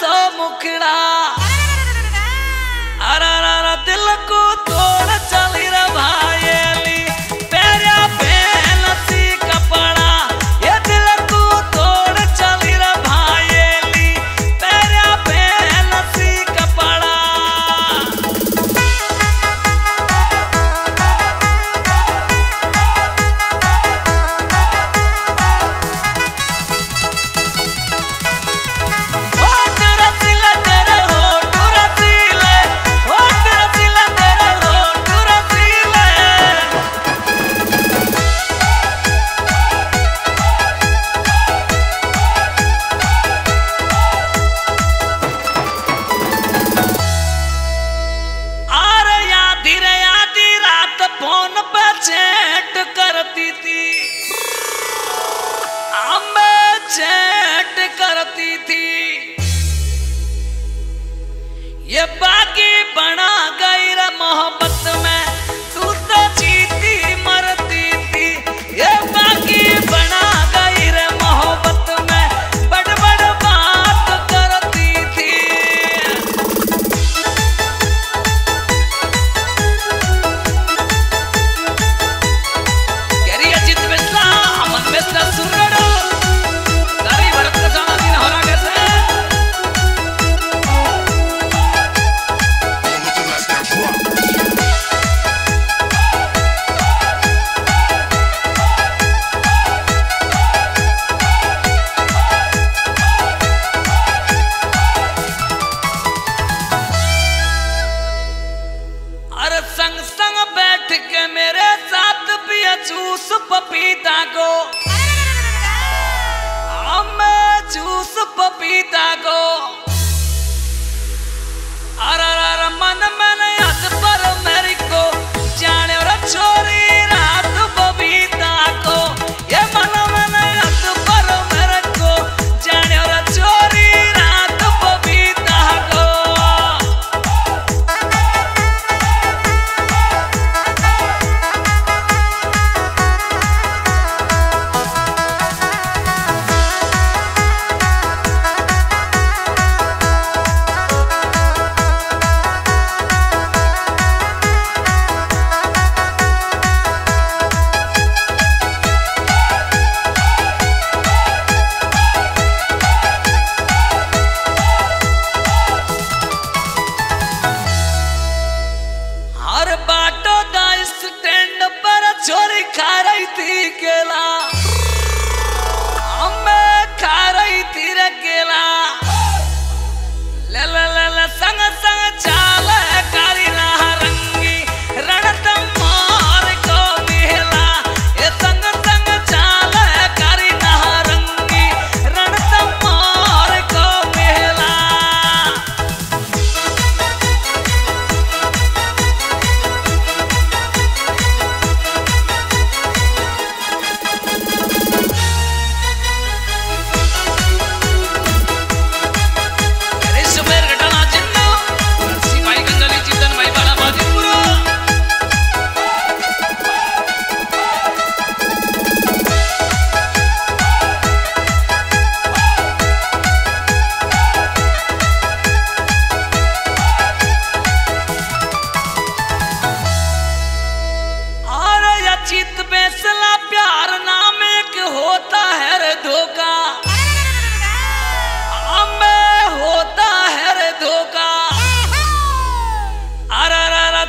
सो मुखड़ा ये बाकी बना गया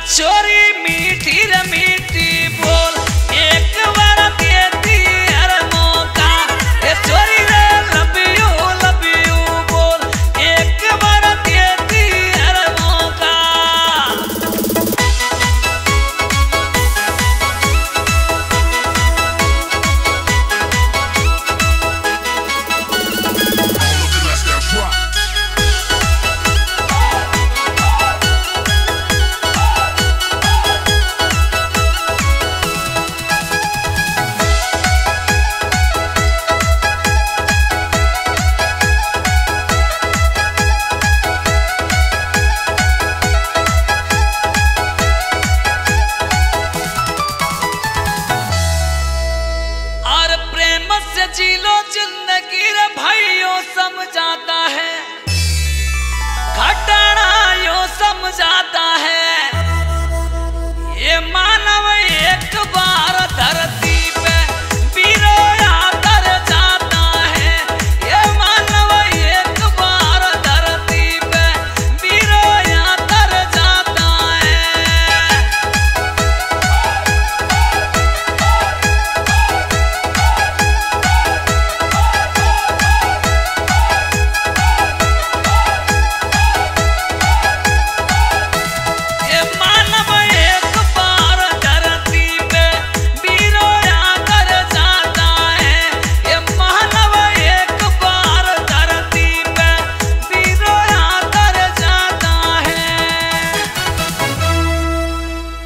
Sure.